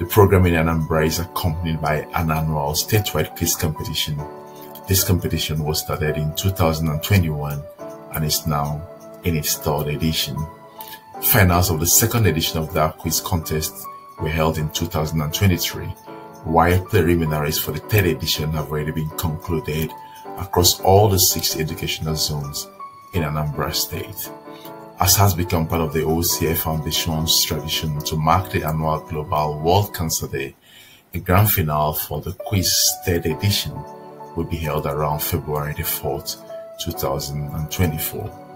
The program in Anambra is accompanied by an annual statewide quiz competition. This competition was started in 2021 and is now in its third edition. Finals of the second edition of the quiz contest were held in 2023, while preliminaries for the third edition have already been concluded across all the six educational zones in Anambra State. As has become part of the OCI Foundation's tradition to mark the annual Global World Cancer Day, the grand finale for the quiz third edition will be held around February the 4th, 2024.